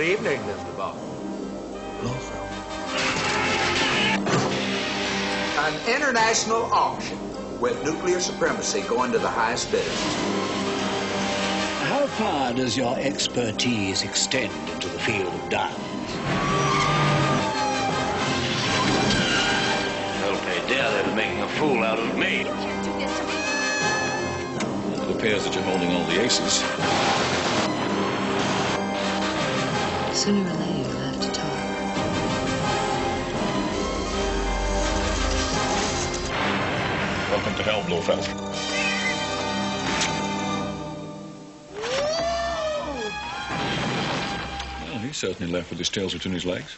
evening, Mr. Bond. An international auction with nuclear supremacy going to the highest bidder. How far does your expertise extend into the field of diamonds? They'll pay dear, they were making a fool out of me. It appears that you're holding all the aces. Sooner or later, you'll have to talk. Welcome to hell, Blofeld. Well, he certainly left with his tails between his legs.